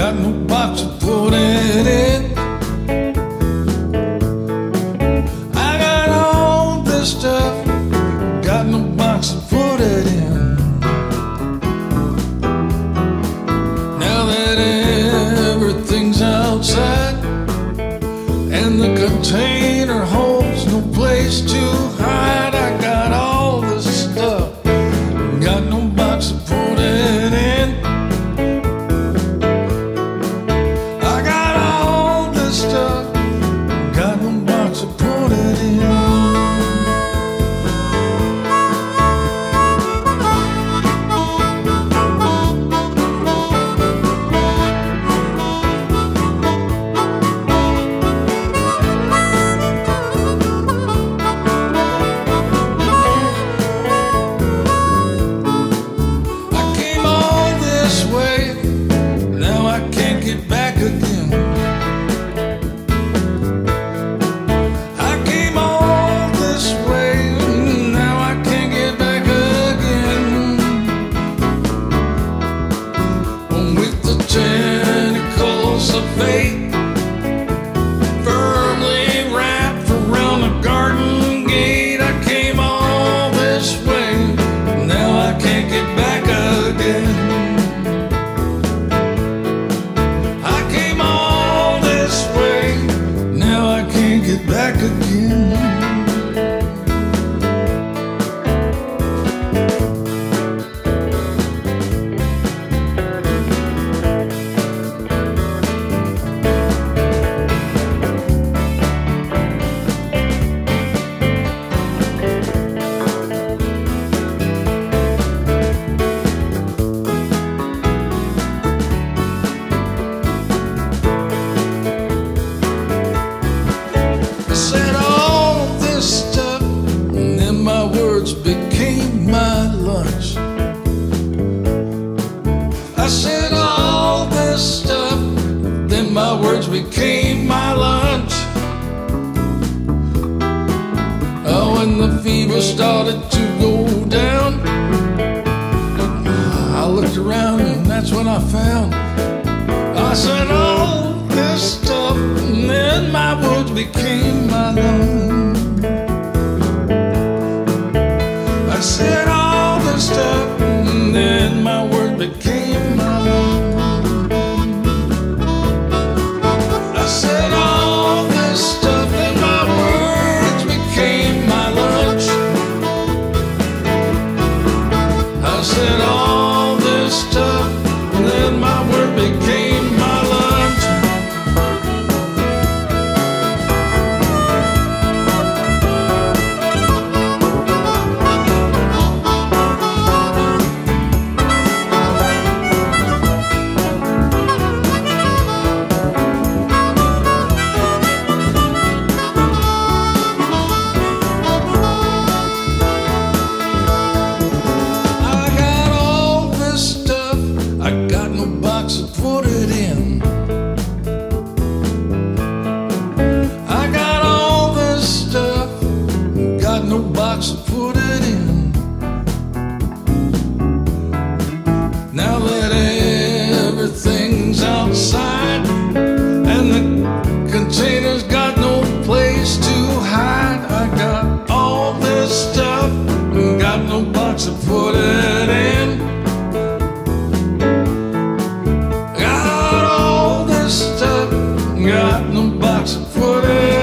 got no box to put it in. I got all this stuff, got no box to put it in. Now that everything's outside and the container holds no place to hide. tentacles of fate. the fever started to go down. I looked around and that's when I found I said all this stuff and then my words became my own. I said all this stuff and then my words box of footage.